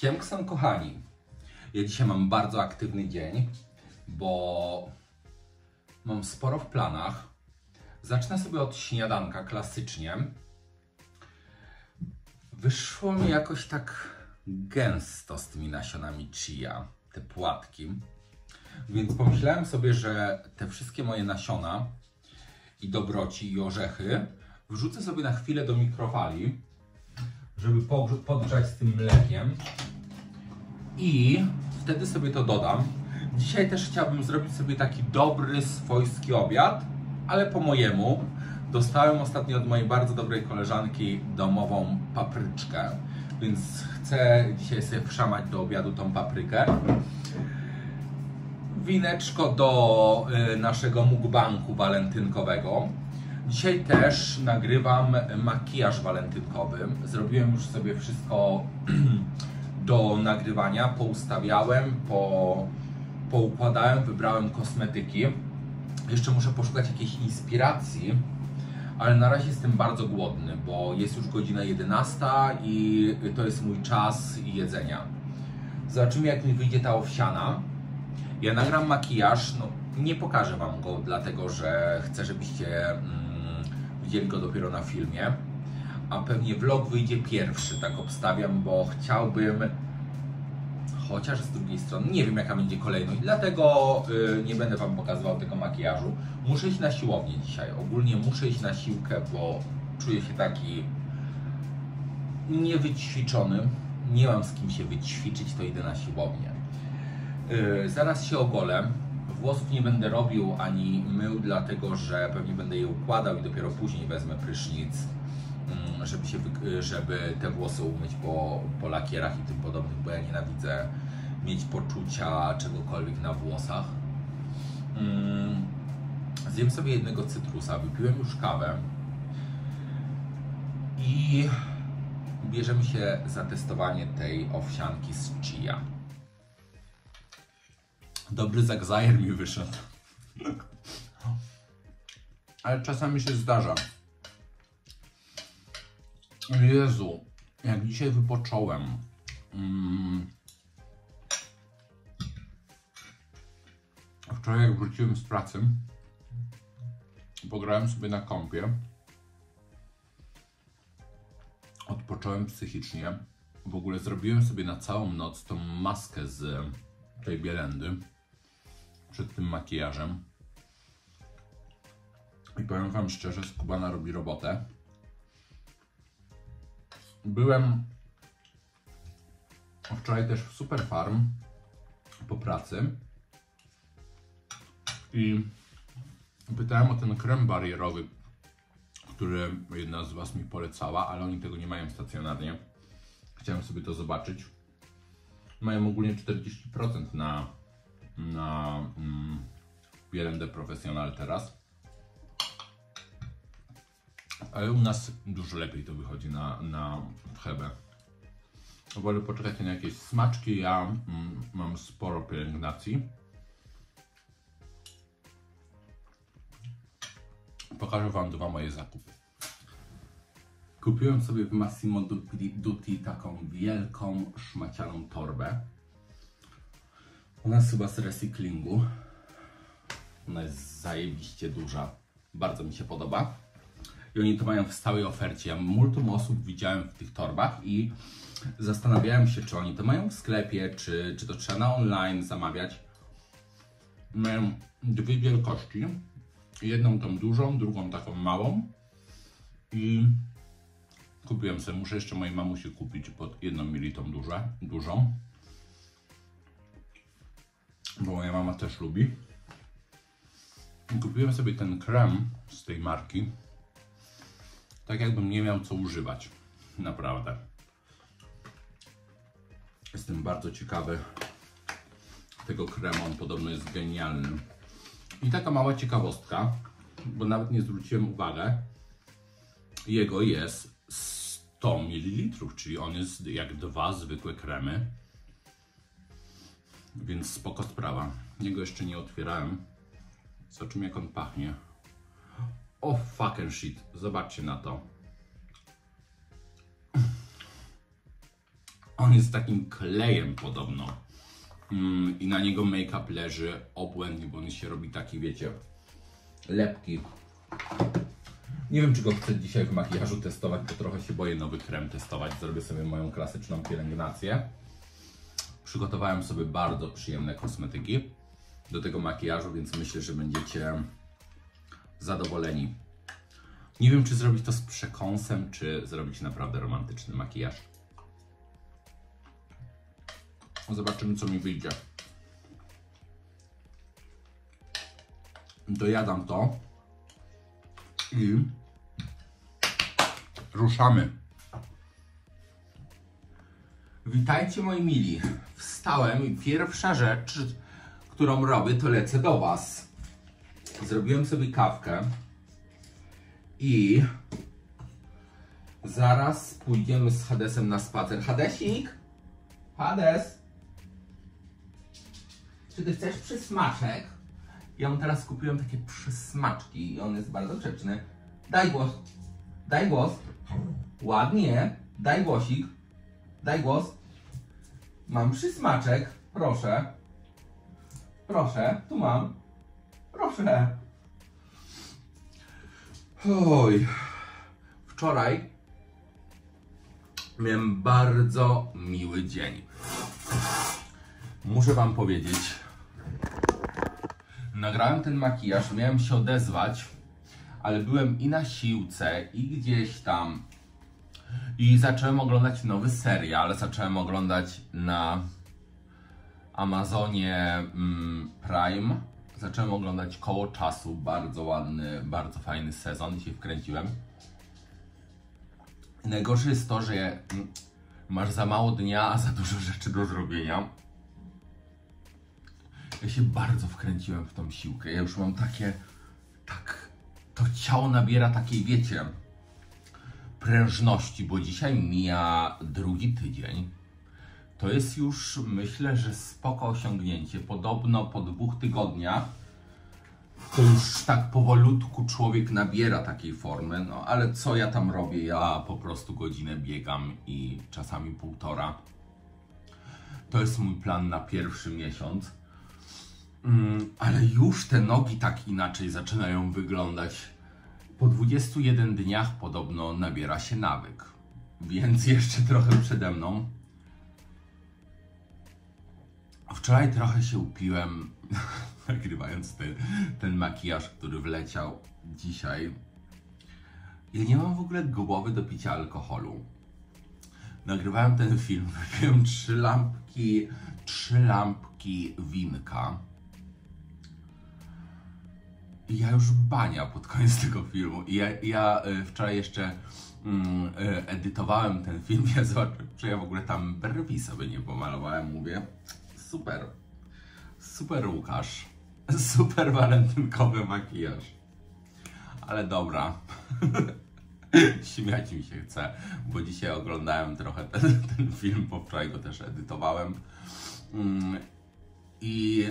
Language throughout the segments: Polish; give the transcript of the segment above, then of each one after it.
Siemksan kochani, ja dzisiaj mam bardzo aktywny dzień, bo mam sporo w planach. Zacznę sobie od śniadanka klasycznie. Wyszło mi jakoś tak gęsto z tymi nasionami chia, te płatki. Więc pomyślałem sobie, że te wszystkie moje nasiona i dobroci i orzechy wrzucę sobie na chwilę do mikrofali, żeby podgrzać z tym mlekiem i wtedy sobie to dodam. Dzisiaj też chciałbym zrobić sobie taki dobry, swojski obiad, ale po mojemu. Dostałem ostatnio od mojej bardzo dobrej koleżanki domową papryczkę, więc chcę dzisiaj sobie wszamać do obiadu tą paprykę. Wineczko do y, naszego mukbanku walentynkowego. Dzisiaj też nagrywam makijaż walentynkowy. Zrobiłem już sobie wszystko do nagrywania, poustawiałem, po, poukładałem, wybrałem kosmetyki. Jeszcze muszę poszukać jakiejś inspiracji, ale na razie jestem bardzo głodny, bo jest już godzina 11 i to jest mój czas jedzenia. Zobaczymy jak mi wyjdzie ta owsiana. Ja nagram makijaż, no nie pokażę Wam go, dlatego że chcę, żebyście mm, widzieli go dopiero na filmie. A pewnie vlog wyjdzie pierwszy, tak obstawiam, bo chciałbym, chociaż z drugiej strony, nie wiem jaka będzie kolejność, dlatego y, nie będę Wam pokazywał tego makijażu. Muszę iść na siłownię dzisiaj, ogólnie muszę iść na siłkę, bo czuję się taki niewyćwiczony. Nie mam z kim się wyćwiczyć, to idę na siłownię. Yy, zaraz się ogolę. Włosów nie będę robił ani mył, dlatego że pewnie będę je układał i dopiero później wezmę prysznic, żeby, się, yy, żeby te włosy umyć po, po lakierach i tym podobnych, bo ja nienawidzę mieć poczucia czegokolwiek na włosach. Mm, Zjem sobie jednego cytrusa, wypiłem już kawę i bierzemy się za testowanie tej owsianki z chia. Dobry zagzajer mi wyszedł. Ale czasami się zdarza. Jezu, jak dzisiaj wypocząłem. Mm. Wczoraj jak wróciłem z pracy, pograłem sobie na kąpie. Odpocząłem psychicznie. W ogóle zrobiłem sobie na całą noc tą maskę z tej bielendy przed tym makijażem. I powiem Wam szczerze, Skubana robi robotę. Byłem wczoraj też w Super Farm po pracy i pytałem o ten krem barierowy, który jedna z Was mi polecała, ale oni tego nie mają stacjonarnie. Chciałem sobie to zobaczyć. Mają ogólnie 40% na, na mm, Bielendę Professional teraz. Ale u nas dużo lepiej to wychodzi na, na Hebę. Wolę poczekać na jakieś smaczki. Ja mm, mam sporo pielęgnacji. Pokażę Wam dwa moje zakupy. Kupiłem sobie w Massimo Dutti, taką wielką, szmacianą torbę. Ona jest chyba z recyklingu. Ona jest zajebiście duża. Bardzo mi się podoba. I oni to mają w stałej ofercie. Ja multum osób widziałem w tych torbach i zastanawiałem się, czy oni to mają w sklepie, czy, czy to trzeba na online zamawiać. Mają dwie wielkości. Jedną tą dużą, drugą taką małą. I kupiłem sobie, muszę jeszcze mojej mamusi kupić, bo jedną mieli tą duże, dużą. Bo moja mama też lubi. Kupiłem sobie ten krem z tej marki. Tak jakbym nie miał co używać. Naprawdę. Jestem bardzo ciekawy tego kremu. On podobno jest genialny. I taka mała ciekawostka, bo nawet nie zwróciłem uwagę. Jego jest 100 ml, czyli on jest jak dwa zwykłe kremy. Więc spoko sprawa. Jego jeszcze nie otwierałem. Zobaczymy jak on pachnie. O fucking shit. Zobaczcie na to. On jest takim klejem podobno. Mm, I na niego make-up leży obłędnie, bo on się robi taki, wiecie, lepki. Nie wiem, czy go chcę dzisiaj w makijażu testować, bo trochę się boję nowy krem testować. Zrobię sobie moją klasyczną pielęgnację. Przygotowałem sobie bardzo przyjemne kosmetyki do tego makijażu, więc myślę, że będziecie zadowoleni. Nie wiem, czy zrobić to z przekąsem, czy zrobić naprawdę romantyczny makijaż. Zobaczymy, co mi wyjdzie. Dojadam to i ruszamy. Witajcie moi mili. Wstałem i pierwsza rzecz, którą robię, to lecę do Was. Zrobiłem sobie kawkę i zaraz pójdziemy z Hadesem na spacer. Hadesik? Hades? Czy ty chcesz przysmaczek? Ja mu teraz kupiłem takie przysmaczki i on jest bardzo grzeczny. Daj głos. Daj głos. Ładnie. Daj głosik. Daj głos. Mam przysmaczek. Proszę. Proszę. Tu mam. Proszę. Oj. Wczoraj miałem bardzo miły dzień. Muszę Wam powiedzieć, nagrałem ten makijaż, miałem się odezwać, ale byłem i na siłce, i gdzieś tam. I zacząłem oglądać nowy serial. Zacząłem oglądać na Amazonie mm, Prime. Zacząłem oglądać koło czasu. Bardzo ładny, bardzo fajny sezon. Dzisiaj wkręciłem. Najgorsze jest to, że mm, masz za mało dnia, a za dużo rzeczy do zrobienia. Ja się bardzo wkręciłem w tą siłkę. Ja już mam takie, tak, to ciało nabiera takiej, wiecie, prężności, bo dzisiaj mija drugi tydzień. To jest już, myślę, że spoko osiągnięcie. Podobno po dwóch tygodniach to już tak powolutku człowiek nabiera takiej formy, no ale co ja tam robię? Ja po prostu godzinę biegam i czasami półtora. To jest mój plan na pierwszy miesiąc. Mm, ale już te nogi tak inaczej zaczynają wyglądać. Po 21 dniach podobno nabiera się nawyk, więc jeszcze trochę przede mną. Wczoraj trochę się upiłem, nagrywając ten, ten makijaż, który wleciał dzisiaj. Ja nie mam w ogóle głowy do picia alkoholu. Nagrywałem ten film, wypiłem trzy lampki, trzy lampki winka i ja już bania pod koniec tego filmu. I ja, ja y, wczoraj jeszcze mm, y, edytowałem ten film, ja zobaczyłem, czy ja w ogóle tam brwi sobie nie pomalowałem. Mówię, super, super Łukasz, super walentynkowy makijaż. Ale dobra, śmiać mi się chce, bo dzisiaj oglądałem trochę ten, ten film, bo wczoraj go też edytowałem. Mm, I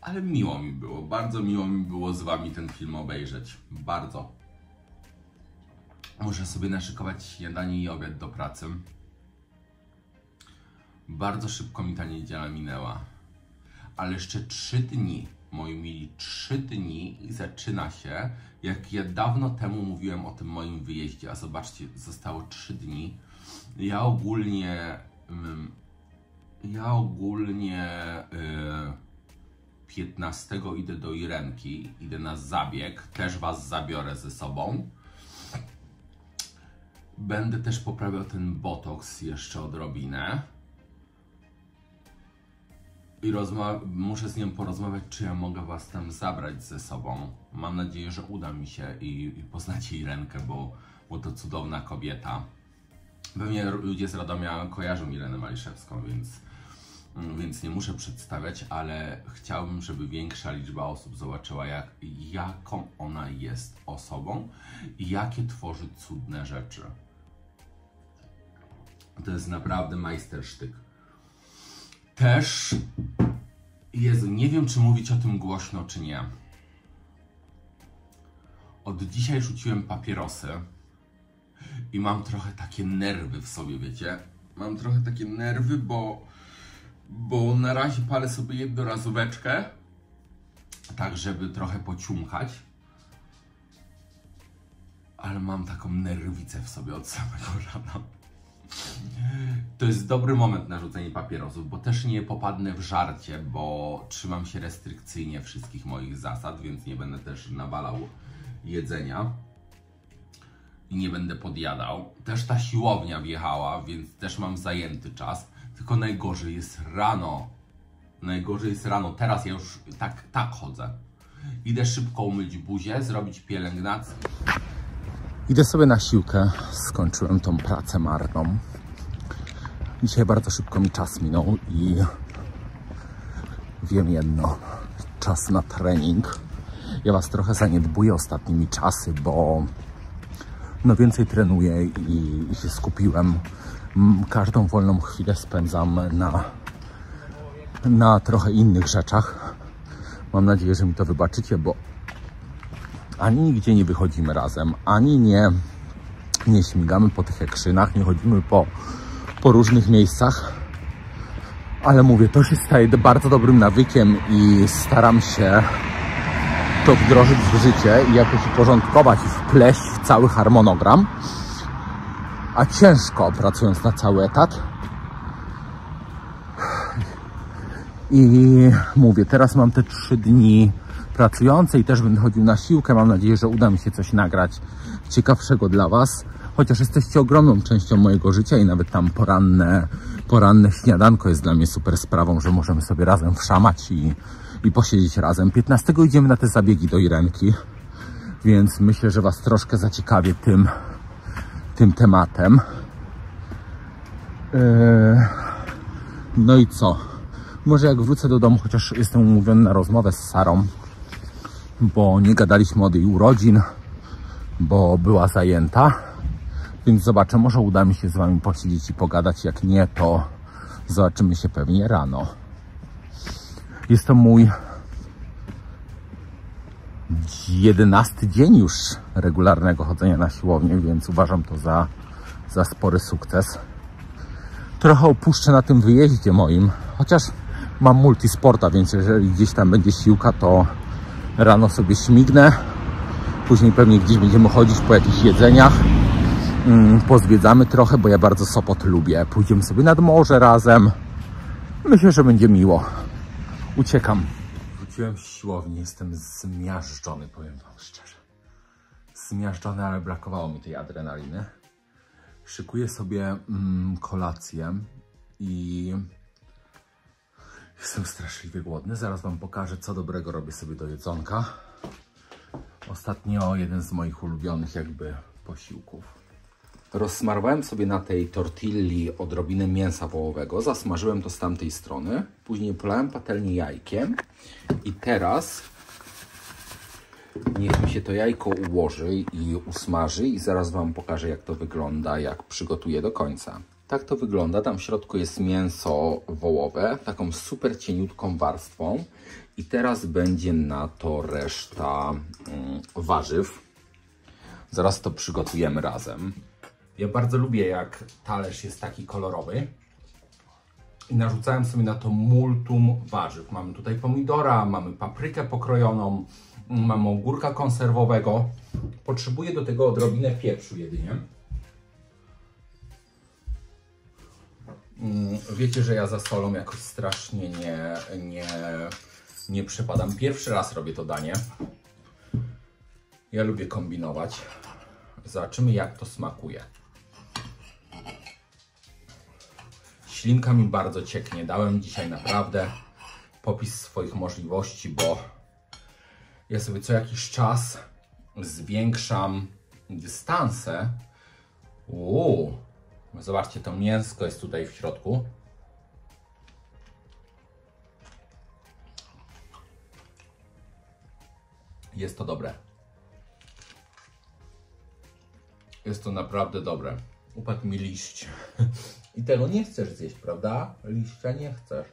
ale miło mi było, bardzo miło mi było z Wami ten film obejrzeć. Bardzo. Muszę sobie naszykować śniadanie i obiad do pracy. Bardzo szybko mi ta niedziela minęła. Ale jeszcze trzy dni, moi mili, trzy dni i zaczyna się, jak ja dawno temu mówiłem o tym moim wyjeździe, a zobaczcie, zostało trzy dni. Ja ogólnie... Ja ogólnie... Yy, 15 idę do Irenki, idę na zabieg, też Was zabiorę ze sobą. Będę też poprawiał ten botoks jeszcze odrobinę. I muszę z nią porozmawiać, czy ja mogę Was tam zabrać ze sobą. Mam nadzieję, że uda mi się i, i poznacie Irenkę, bo, bo to cudowna kobieta. Pewnie ludzie z Radomia kojarzą Irenę Maliszewską, więc więc nie muszę przedstawiać, ale chciałbym, żeby większa liczba osób zobaczyła, jak, jaką ona jest osobą i jakie tworzy cudne rzeczy. To jest naprawdę majstersztyk. Też, Jezu, nie wiem, czy mówić o tym głośno, czy nie. Od dzisiaj rzuciłem papierosy i mam trochę takie nerwy w sobie, wiecie? Mam trochę takie nerwy, bo, bo na razie palę sobie jednorazóweczkę, tak żeby trochę pociumchać. Ale mam taką nerwicę w sobie od samego rana. To jest dobry moment na rzucenie papierosów, bo też nie popadnę w żarcie, bo trzymam się restrykcyjnie wszystkich moich zasad, więc nie będę też nawalał jedzenia i nie będę podjadał. Też ta siłownia wjechała, więc też mam zajęty czas. Tylko najgorzej jest rano. Najgorzej jest rano. Teraz ja już tak, tak chodzę. Idę szybko umyć buzię, zrobić pielęgnację. Idę sobie na siłkę. Skończyłem tą pracę marną. Dzisiaj bardzo szybko mi czas minął i wiem jedno. Czas na trening. Ja Was trochę zaniedbuję ostatnimi czasy, bo no więcej trenuję i, i się skupiłem. Każdą wolną chwilę spędzam na, na trochę innych rzeczach. Mam nadzieję, że mi to wybaczycie, bo ani nigdzie nie wychodzimy razem, ani nie, nie śmigamy po tych ekrzynach, nie chodzimy po, po różnych miejscach. Ale mówię, to się staje bardzo dobrym nawykiem i staram się to wdrożyć w życie i jakoś uporządkować i wpleść w cały harmonogram. A ciężko pracując na cały etat. I mówię, teraz mam te trzy dni pracujące i też będę chodził na siłkę. Mam nadzieję, że uda mi się coś nagrać ciekawszego dla Was. Chociaż jesteście ogromną częścią mojego życia i nawet tam poranne, poranne śniadanko jest dla mnie super sprawą, że możemy sobie razem wszamać i, i posiedzieć razem. 15 idziemy na te zabiegi do Irenki, więc myślę, że Was troszkę zaciekawię tym, tym tematem. Eee, no i co? Może jak wrócę do domu, chociaż jestem umówiony na rozmowę z Sarą, bo nie gadaliśmy od jej urodzin, bo była zajęta. Więc zobaczę, może uda mi się z Wami posiedzieć i pogadać. Jak nie, to zobaczymy się pewnie rano. Jest to mój jedenasty dzień już regularnego chodzenia na siłownię, więc uważam to za, za spory sukces. Trochę opuszczę na tym wyjeździe moim, chociaż mam multisporta, więc jeżeli gdzieś tam będzie siłka, to rano sobie śmignę. Później pewnie gdzieś będziemy chodzić po jakichś jedzeniach. Mm, pozwiedzamy trochę, bo ja bardzo Sopot lubię. Pójdziemy sobie nad morze razem. Myślę, że będzie miło. Uciekam. Wróciłem z siłowni, jestem zmiażdżony, powiem Wam szczerze. Zmiażdżony, ale brakowało mi tej adrenaliny. Szykuję sobie mm, kolację i jestem straszliwie głodny. Zaraz Wam pokażę, co dobrego robię sobie do jedzonka. Ostatnio jeden z moich ulubionych jakby posiłków. Rozsmarowałem sobie na tej tortilli odrobinę mięsa wołowego, zasmażyłem to z tamtej strony, później polałem patelnię jajkiem i teraz niech mi się to jajko ułoży i usmaży i zaraz Wam pokażę jak to wygląda, jak przygotuję do końca. Tak to wygląda, tam w środku jest mięso wołowe, taką super cieniutką warstwą i teraz będzie na to reszta mm, warzyw. Zaraz to przygotujemy razem. Ja bardzo lubię, jak talerz jest taki kolorowy. I narzucałem sobie na to multum warzyw. Mamy tutaj pomidora, mamy paprykę pokrojoną, mamy ogórka konserwowego. Potrzebuję do tego odrobinę pieprzu jedynie. Mm, Wiecie, że ja za solą jakoś strasznie nie, nie, nie przepadam. Pierwszy raz robię to danie. Ja lubię kombinować. Zobaczymy, jak to smakuje. Ślinka mi bardzo cieknie. Dałem dzisiaj naprawdę popis swoich możliwości, bo ja sobie co jakiś czas zwiększam dystanse. Uuu, zobaczcie, to mięsko jest tutaj w środku. Jest to dobre. Jest to naprawdę dobre. Upadł mi liść. I tego nie chcesz zjeść, prawda? Liścia nie chcesz.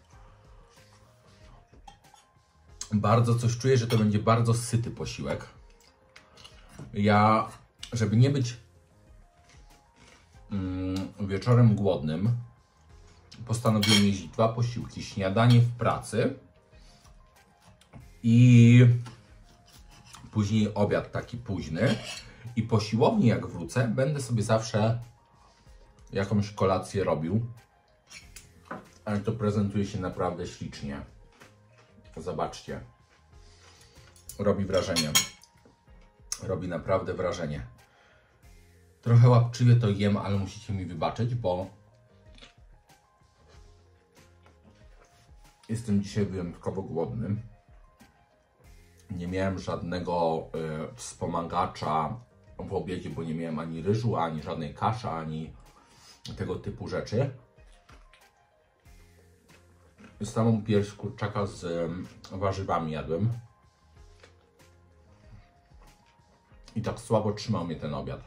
Bardzo coś czuję, że to będzie bardzo syty posiłek. Ja, żeby nie być mm, wieczorem głodnym, postanowiłem jeść dwa posiłki. Śniadanie w pracy i później obiad taki późny. I po siłowni jak wrócę, będę sobie zawsze jakąś kolację robił. Ale to prezentuje się naprawdę ślicznie. Zobaczcie. Robi wrażenie. Robi naprawdę wrażenie. Trochę łapczywie to jem, ale musicie mi wybaczyć, bo jestem dzisiaj wyjątkowo głodny. Nie miałem żadnego y, wspomagacza w obiedzie, bo nie miałem ani ryżu, ani żadnej kaszy, ani tego typu rzeczy. Samą pierś kurczaka z warzywami jadłem. I tak słabo trzymał mnie ten obiad.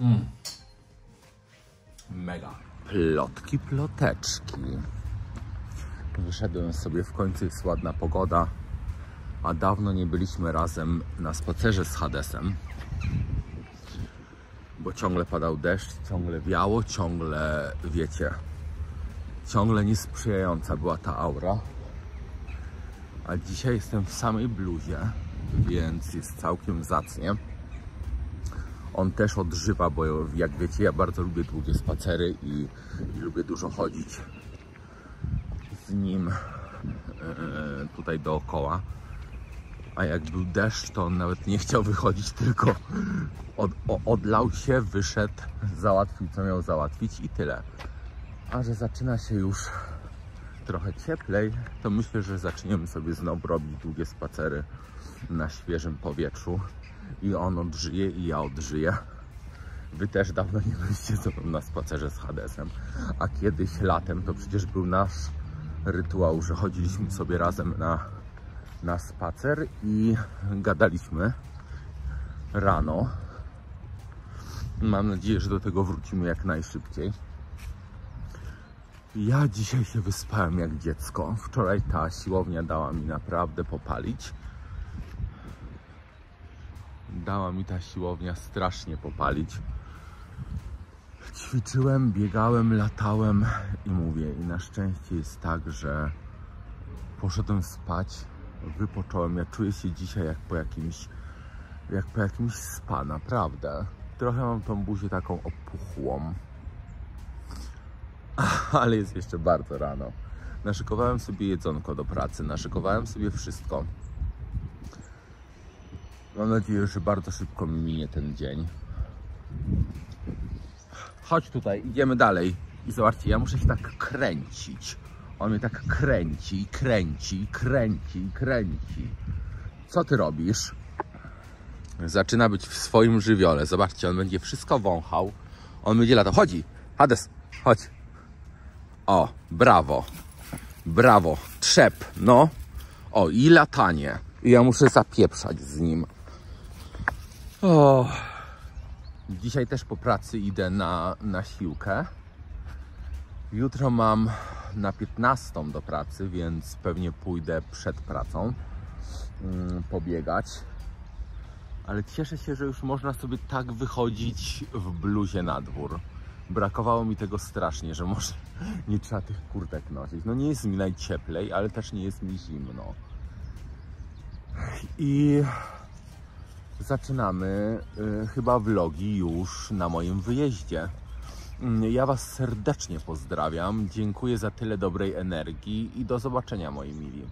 Mm. Mega. Plotki, ploteczki. Wyszedłem sobie w końcu, jest ładna pogoda, a dawno nie byliśmy razem na spacerze z Hadesem. Bo ciągle padał deszcz, ciągle wiało, ciągle, wiecie, ciągle niesprzyjająca była ta aura. A dzisiaj jestem w samej bluzie, więc jest całkiem zacnie. On też odżywa, bo jak wiecie, ja bardzo lubię długie spacery i, i lubię dużo chodzić z nim e, tutaj dookoła. A jak był deszcz, to on nawet nie chciał wychodzić, tylko od, o, odlał się, wyszedł, załatwił co miał załatwić i tyle. A że zaczyna się już trochę cieplej, to myślę, że zaczniemy sobie znowu robić długie spacery na świeżym powietrzu i on odżyje i ja odżyję. Wy też dawno nie byliście ze na spacerze z Hadesem, a kiedyś latem to przecież był nasz rytuał, że chodziliśmy sobie razem na, na spacer i gadaliśmy rano. Mam nadzieję, że do tego wrócimy jak najszybciej. Ja dzisiaj się wyspałem jak dziecko. Wczoraj ta siłownia dała mi naprawdę popalić. Dała mi ta siłownia strasznie popalić. Ćwiczyłem, biegałem, latałem i mówię, i na szczęście jest tak, że poszedłem spać, wypocząłem. Ja czuję się dzisiaj jak po jakimś, jak po jakimś spa, naprawdę. Trochę mam tą buzię taką opuchłą, ale jest jeszcze bardzo rano. Naszykowałem sobie jedzonko do pracy, naszykowałem sobie wszystko. Mam nadzieję, że bardzo szybko mi minie ten dzień. Chodź tutaj, idziemy dalej. I zobaczcie, ja muszę się tak kręcić. On mnie tak kręci, kręci, kręci, kręci. Co ty robisz? Zaczyna być w swoim żywiole. Zobaczcie, on będzie wszystko wąchał. On będzie latał. Chodzi, Hades, chodź. O, brawo. Brawo. Trzep, no. O, i latanie. I ja muszę zapieprzać z nim. O. Dzisiaj też po pracy idę na, na siłkę. Jutro mam na 15 do pracy, więc pewnie pójdę przed pracą mm, pobiegać. Ale cieszę się, że już można sobie tak wychodzić w bluzie na dwór. Brakowało mi tego strasznie, że może nie trzeba tych kurtek nosić. No nie jest mi najcieplej, ale też nie jest mi zimno. I zaczynamy y, chyba vlogi już na moim wyjeździe. Ja Was serdecznie pozdrawiam. Dziękuję za tyle dobrej energii i do zobaczenia, moi mili.